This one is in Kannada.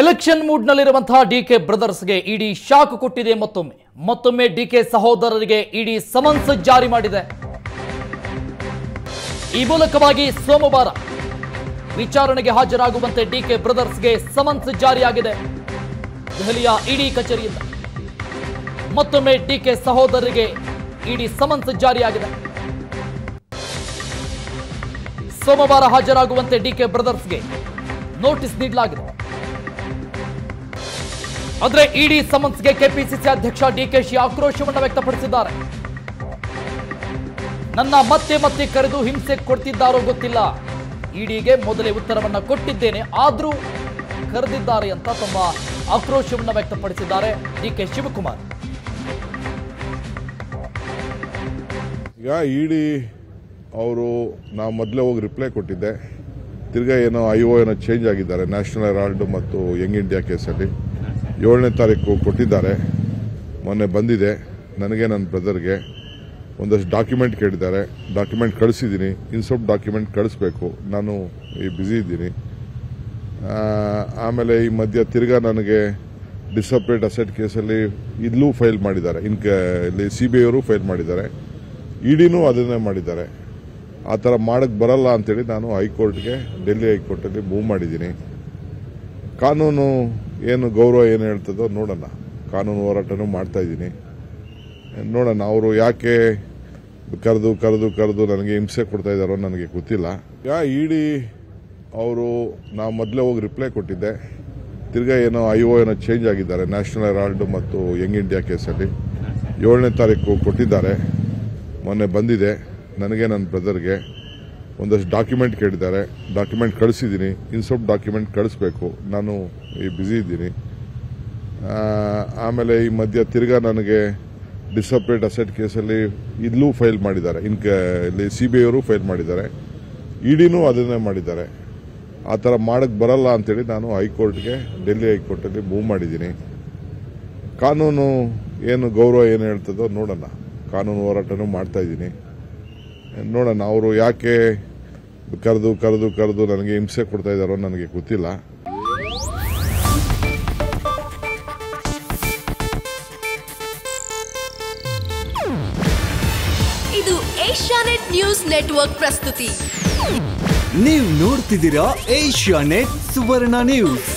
ಎಲೆಕ್ಷನ್ ಮೂಡ್ನಲ್ಲಿರುವಂತಹ ಡಿಕೆ ಬ್ರದರ್ಸ್ಗೆ ಇಡಿ ಶಾಕ್ ಕೊಟ್ಟಿದೆ ಮತ್ತೊಮ್ಮೆ. ಮತ್ತೊಮ್ಮೆ ಡಿಕೆ ಸಹೋದರರಿಗೆ ಇಡಿ ಸಮನ್ಸ್ ಜಾರಿ ಮಾಡಿದೆ. ಈ ಮೂಲಕವಾಗಿ ಸೋಮವಾರ ವಿಚಾರಣೆಗೆ ಹಾಜರಾಗುವಂತೆ ಡಿಕೆ ಬ್ರದರ್ಸ್ಗೆ ಸಮನ್ಸ್ ಜಾರಿಯಾಗಿದೆ. ದೆಹಲಿಯ ಇಡಿ ಕಚೇರಿಯಿಂದ. ಮತ್ತೊಮ್ಮೆ ಡಿಕೆ ಸಹೋದರರಿಗೆ ಇಡಿ ಸಮನ್ಸ್ ಜಾರಿಯಾಗಿದೆ. ಸೋಮವಾರ ಹಾಜರಾಗುವಂತೆ ಡಿಕೆ ಬ್ರದರ್ಸ್ಗೆ ನೋಟಿಸ್ ನೀಡಲಾಗಿದೆ. ಆದರೆ ಇಡಿ ಸಮನ್ಸ್ಗೆ ಕೆಪಿಸಿಸಿ ಅಧ್ಯಕ್ಷ ಡಿಕೆಶಿ ಆಕ್ರೋಶವನ್ನು ವ್ಯಕ್ತಪಡಿಸಿದ್ದಾರೆ. ನನ್ನ ಮತ್ತೆ ಮತ್ತೆ ಕರೆದು ಹಿಂಸೆ ಕೊಡ್ತಿದ್ದಾರೋ ಗೊತ್ತಿಲ್ಲ. ಇಡಿಗೆ ಮೊದಲೇ ಉತ್ತರವನ್ನು ಕೊಟ್ಟಿದ್ದೇನೆ, ಆದರೂ ಕರೆದಿದ್ದಾರೆ ಅಂತ ತಮ್ಮ ಆಕ್ರೋಶವನ್ನು ವ್ಯಕ್ತಪಡಿಸಿದ್ದಾರೆ ಡಿಕೆ ಶಿವಕುಮಾರ್. ಈಗ ಇಡಿ ಅವರು ನಾ ಮೊದಲೇ ಹೋಗಿ ರಿಪ್ಲೈ ಕೊಟ್ಟಿದ್ದೆ. ತಿರ್ಗಾ ಏನೋ ಐ ಓ ಏನೋ ಚೇಂಜ್ ಆಗಿದ್ದಾರೆ ನ್ಯಾಷನಲ್ ಹೆರಾಲ್ಡ್ ಮತ್ತು ಯಂಗ್ ಇಂಡಿಯಾ ಕೇಸಲ್ಲಿ. ಏಳನೇ ತಾರೀಕು ಕೊಟ್ಟಿದ್ದಾರೆ. ಮೊನ್ನೆ ಬಂದಿದೆ. ನನಗೆ, ನನ್ನ ಬ್ರದರ್ಗೆ ಒಂದಷ್ಟು ಡಾಕ್ಯುಮೆಂಟ್ ಕೇಳಿದ್ದಾರೆ. ಡಾಕ್ಯುಮೆಂಟ್ ಕಳಿಸಿದ್ದೀನಿ. ಇನ್ನು ಡಾಕ್ಯುಮೆಂಟ್ ಕಳಿಸ್ಬೇಕು. ನಾನು ಈ ಬ್ಯುಸಿ ಇದ್ದೀನಿ. ಆಮೇಲೆ ಈ ಮಧ್ಯ ತಿರ್ಗಾ ನನಗೆ ಡಿಸಪ್ರೇಟ್ ಅಸೆಟ್ ಕೇಸಲ್ಲಿ ಇಲ್ಲೂ ಫೈಲ್ ಮಾಡಿದ್ದಾರೆ. ಇನ್ಕ ಇಲ್ಲಿ ಸಿ ಬಿ ಐವರು ಫೈಲ್ ಮಾಡಿದ್ದಾರೆ. ಇಡಿನೂ ಅದನ್ನೇ ಮಾಡಿದ್ದಾರೆ. ಆ ಥರ ಮಾಡಕ್ಕೆ ಬರಲ್ಲ ಅಂತೇಳಿ ನಾನು ಹೈಕೋರ್ಟ್ಗೆ ಡೆಲ್ಲಿ ಹೈಕೋರ್ಟಲ್ಲಿ ಮೂವ್ ಮಾಡಿದ್ದೀನಿ. ಕಾನೂನು ಏನು ಗೌರವ ಏನು ಹೇಳ್ತದೋ ನೋಡೋಣ. ಕಾನೂನು ಹೋರಾಟನೂ ಮಾಡ್ತಾ ಇದ್ದೀನಿ. ನೋಡೋಣ, ಅವರು ಯಾಕೆ ಕರೆದು ಕರೆದು ಕರೆದು ನನಗೆ ಹಿಂಸೆ ಕೊಡ್ತಾ ಇದ್ದಾರೋ ನನಗೆ ಗೊತ್ತಿಲ್ಲ. ಯಾ, ಇಡಿ ಅವರು, ನಾ ಮೊದಲೇ ಹೋಗಿ ರಿಪ್ಲೈ ಕೊಟ್ಟಿದ್ದೆ. ತಿರ್ಗಾ ಏನೋ ಐ ಒ ಏನೋ ಚೇಂಜ್ ಆಗಿದ್ದಾರೆ ನ್ಯಾಷನಲ್ ಹೆರಾಲ್ಡ್ ಮತ್ತು ಯಂಗ್ ಇಂಡಿಯಾ ಕೇಸಲ್ಲಿ. ಏಳನೇ ತಾರೀಕು ಕೊಟ್ಟಿದ್ದಾರೆ. ಮೊನ್ನೆ ಬಂದಿದೆ. ನನಗೆ, ನನ್ನ ಬ್ರದರ್ಗೆ ಒಂದಷ್ಟು ಡಾಕ್ಯುಮೆಂಟ್ ಕೇಳಿದ್ದಾರೆ. ಡಾಕ್ಯುಮೆಂಟ್ ಕಳಿಸಿದ್ದೀನಿ. ಇನ್ನು ಡಾಕ್ಯುಮೆಂಟ್ ಕಳಿಸ್ಬೇಕು. ನಾನು ಈ ಬ್ಯುಸಿ ಇದ್ದೀನಿ. ಆಮೇಲೆ ಈ ಮಧ್ಯ ತಿರ್ಗಾ ನನಗೆ ಡಿಸಪ್ರೇಟ್ ಅಸೆಟ್ ಕೇಸಲ್ಲಿ ಇಲ್ಲೂ ಫೈಲ್ ಮಾಡಿದ್ದಾರೆ. ಇನ್ಕ ಇಲ್ಲಿ ಸಿ ಬಿ ಐವರು ಫೈಲ್ ಮಾಡಿದ್ದಾರೆ. ಇಡಿನೂ ಅದನ್ನೇ ಮಾಡಿದ್ದಾರೆ. ಆ ಥರ ಮಾಡಕ್ಕೆ ಬರಲ್ಲ ಅಂತೇಳಿ ನಾನು ಹೈಕೋರ್ಟ್ಗೆ ಡೆಲ್ಲಿ ಹೈಕೋರ್ಟಲ್ಲಿ ಮೂವ್ ಮಾಡಿದ್ದೀನಿ. ಕಾನೂನು ಏನು ಗೌರವ ಏನು ಹೇಳ್ತದೋ ನೋಡೋಣ. ಕಾನೂನು ಹೋರಾಟನೂ ಮಾಡ್ತಾ ಇದ್ದೀನಿ. ನೋಡೋಣ ಅವರು ಯಾಕೆ ಕರೆದು ಕರೆದು ಕರೆದು ನನಗೆ ಹಿಂಸೆ ಕೊಡ್ತಾ ಇದ್ದಾರೋ ನನಗೆ ಗೊತ್ತಿಲ್ಲ. ಇದು ಏಷ್ಯಾನೆಟ್ ನ್ಯೂಸ್ ನೆಟ್ವರ್ಕ್ ಪ್ರಸ್ತುತಿ. ನೀವು ನೋಡ್ತಿದ್ದೀರಾ ಏಷ್ಯಾ ನೆಟ್ ಸುವರ್ಣ ನ್ಯೂಸ್.